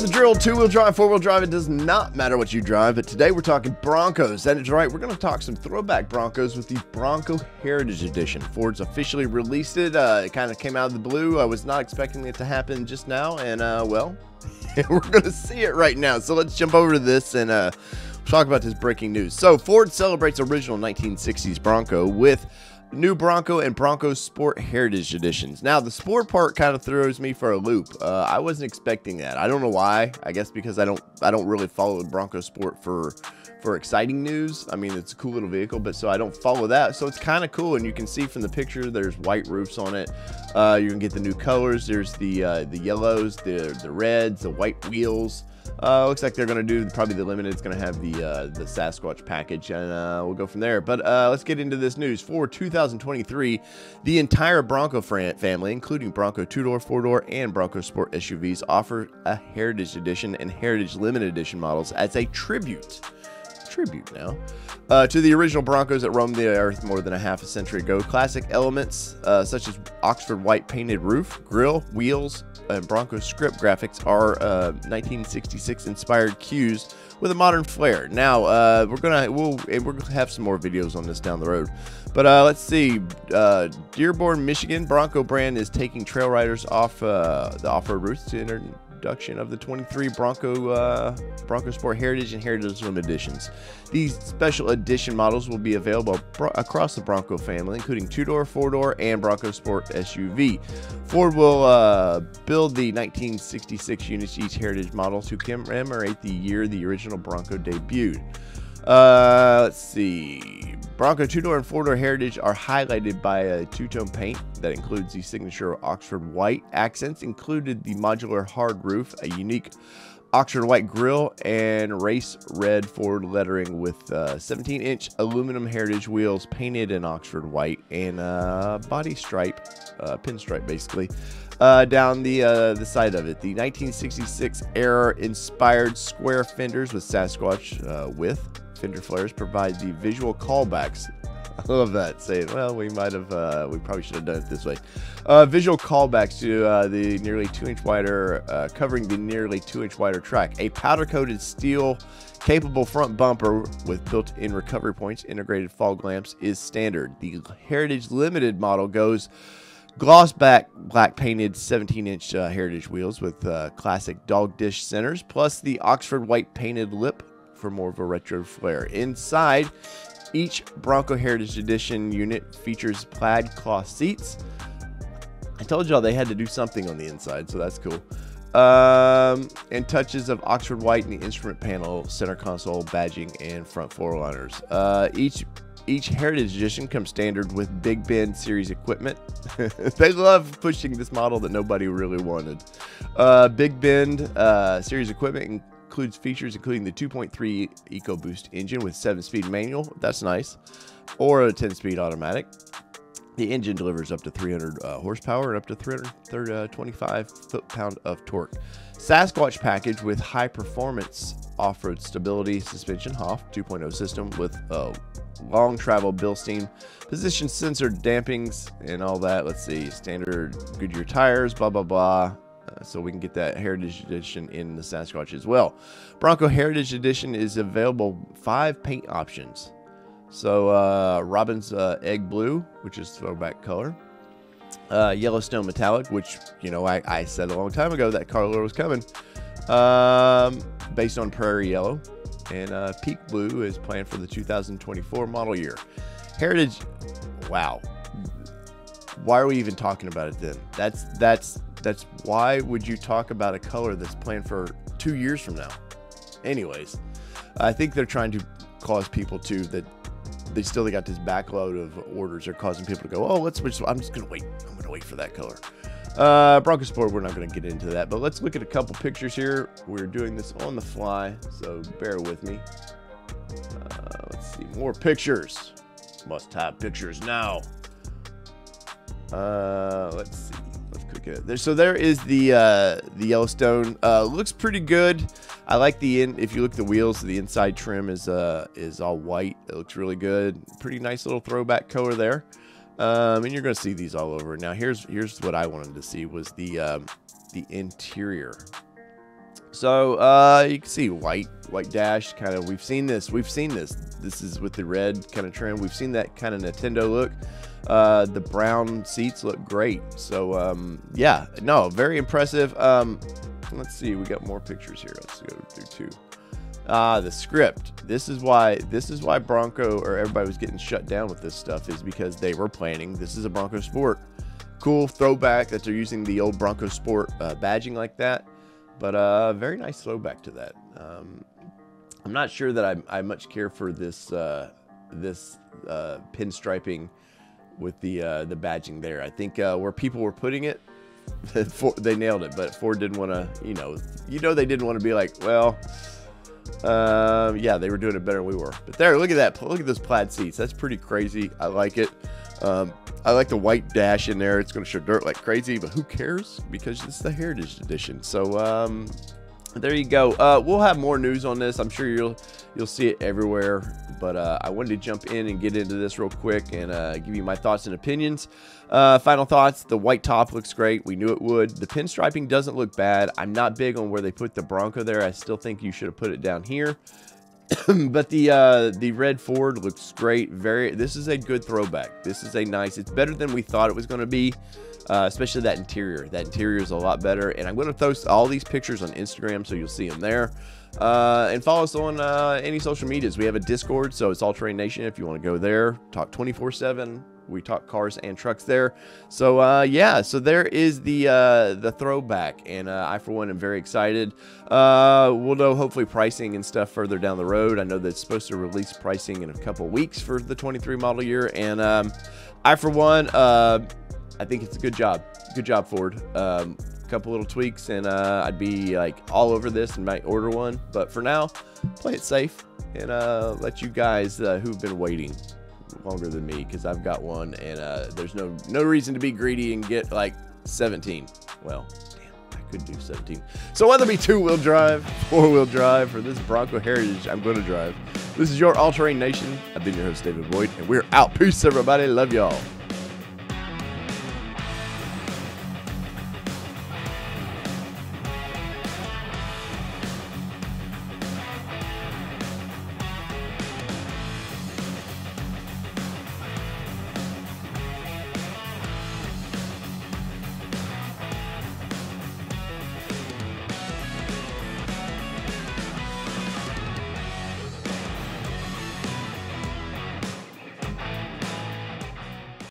know the drill. Two-wheel drive, four-wheel drive. It does not matter what you drive. But today we're talking Broncos. That is right. We're going to talk some throwback Broncos with the Bronco Heritage Edition. Ford's officially released it. Uh, it kind of came out of the blue. I was not expecting it to happen just now, and uh, well, we're going to see it right now. So let's jump over to this and uh, talk about this breaking news. So Ford celebrates original 1960s Bronco with new Bronco and Bronco Sport Heritage Editions. Now, the sport part kind of throws me for a loop. Uh, I wasn't expecting that. I don't know why. I guess because I don't I don't really follow Bronco Sport for for exciting news. I mean, it's a cool little vehicle, but so I don't follow that. So it's kind of cool, and you can see from the picture there's white roofs on it. Uh, you can get the new colors. There's the uh, the yellows, the the reds, the white wheels. Uh, looks like they're going to do probably the limited. It's going to have the uh, the Sasquatch package, and uh, we'll go from there. But uh, let's get into this news. For 2023, the entire Bronco family, including Bronco two-door, four-door, and Bronco Sport SUVs, offer a Heritage Edition and Heritage Limited Edition models as a tribute tribute now uh, to the original Broncos that roamed the earth more than a half a century ago. Classic elements uh, such as Oxford white painted roof, grille, wheels, and Bronco script graphics are uh, 1966 inspired cues with a modern flair. Now uh, we're gonna we'll we're gonna have some more videos on this down the road, but uh, let's see. Uh, Dearborn, Michigan Bronco brand is taking trail riders off the off-road routes to enter introduction of the 23 Bronco uh, Bronco Sport Heritage and Heritage Limited editions. These special edition models will be available across the Bronco family, including two-door, four-door, and Bronco Sport SUV. Ford will uh, build the 1966 units each Heritage model to commemorate the year the original Bronco debuted. Uh, let's see. Bronco two-door and four-door Heritage are highlighted by a two-tone paint that includes the signature Oxford white accents, included the modular hard roof, a unique Oxford white grille, and race red Ford lettering with 17-inch uh, aluminum Heritage wheels painted in Oxford white and uh, body stripe, uh, pinstripe basically, uh, down the uh, the side of it. The 1966 era inspired square fenders with Sasquatch uh, width Fender flares provide the visual callbacks. I love that. Saying, well, we might have, uh, we probably should have done it this way. Uh, visual callbacks to uh, the nearly two inch wider, uh, covering the nearly two inch wider track. A powder coated steel capable front bumper with built in recovery points, integrated fog lamps is standard. The Heritage Limited model goes gloss back black painted 17 inch uh, heritage wheels with uh, classic dog dish centers plus the oxford white painted lip for more of a retro flair. Inside, each Bronco Heritage Edition unit features plaid cloth seats. I told y'all they had to do something on the inside, so that's cool. Um, and touches of Oxford White in the instrument panel, center console, badging, and front floor liners. Uh, each each Heritage Edition comes standard with Big Bend series equipment. they love pushing this model that nobody really wanted. Uh, Big Bend uh, series equipment includes features including the 2.3 EcoBoost engine with 7-speed manual. That's nice. Or a 10-speed automatic. The engine delivers up to 300 uh, horsepower and up to 325 uh, foot-pound of torque. Sasquatch package with high performance off-road stability suspension HOSS 2.0 system with uh, long travel Bilstein position sensor dampings and all that. Let's see, standard Goodyear tires, blah blah blah. So we can get that Heritage Edition in the Sasquatch as well. Bronco Heritage Edition is available five paint options. So uh, Robin's uh, Egg Blue, which is throwback color. Uh, Yellowstone Metallic, which, you know, I, I, said a long time ago that color was coming. Um, based on Prairie Yellow. And uh, Peak Blue is planned for the 2024 model year. Heritage, wow. Why are we even talking about it then? That's that's that's why would you talk about a color that's planned for two years from now? Anyways, I think they're trying to cause people to that they still got this backload of orders. They're causing people to go, oh, let's switch. I'm just gonna wait. I'm gonna wait for that color. Uh, Bronco we're not going to get into that, but let's look at a couple pictures here. We're doing this on the fly, so bear with me. Uh, let's see, more pictures. Must have pictures now. Uh, let's see good. There, so there is the uh, the Yellowstone. Uh, looks pretty good. I like the in. If you look at the wheels, the inside trim is uh is all white. It looks really good. Pretty nice little throwback color there. Um, and you're gonna see these all over. Now here's here's what I wanted to see was the um, the interior. So uh, you can see white, white dash, kind of. We've seen this. We've seen this. This is with the red kind of trim. We've seen that kind of Nintendo look. Uh, the brown seats look great. So um, yeah, no, very impressive. Um, let's see, we got more pictures here. Let's go through two. Ah, the script. This is why this is why Bronco or everybody was getting shut down with this stuff is because they were planning. This is a Bronco Sport. Cool throwback that they're using the old Bronco Sport uh, badging like that. But uh, very nice throwback to that. Um, I'm not sure that I, I much care for this uh, this uh, pinstriping with the uh, the badging there. I think uh, where people were putting it, they nailed it. But Ford didn't want to, you know, you know they didn't want to be like, well, uh, yeah, they were doing it better than we were. But there, look at that. Look at those plaid seats. That's pretty crazy. I like it. Um, I like the white dash in there. It's going to show dirt like crazy, but who cares? Because it's the Heritage Edition. So um, there you go. Uh, we'll have more news on this. I'm sure you'll you'll see it everywhere. But uh, I wanted to jump in and get into this real quick and uh, give you my thoughts and opinions. Uh, final thoughts: the white top looks great. We knew it would. The pinstriping doesn't look bad. I'm not big on where they put the Bronco there. I still think you should have put it down here. but the uh, the red Ford looks great. Very. This is a good throwback. This is a nice. It's better than we thought it was going to be. Uh, especially that interior. That interior is a lot better. And I'm going to post all these pictures on Instagram so you'll see them there. Uh, and follow us on uh, any social medias. We have a Discord, so it's All Terrain Nation if you want to go there. Talk 24 7 we talk cars and trucks there. So uh, yeah, so there is the uh, the throwback, and uh, I for one am very excited. Uh, we'll know hopefully pricing and stuff further down the road. I know that's supposed to release pricing in a couple weeks for the 23 model year, and um, I for one, uh, I think it's a good job. Good job, Ford. Um, couple little tweaks and uh, I'd be like all over this and might order one. But for now, play it safe and uh, let you guys uh, who've been waiting longer than me because I've got one and uh, there's no no reason to be greedy and get like 17. Well, damn, I could do 17. So whether it be two-wheel drive, four-wheel drive, or this Bronco Heritage I'm going to drive, this is your All Terrain Nation. I've been your host, David Boyd, and we're out. Peace, everybody. Love y'all.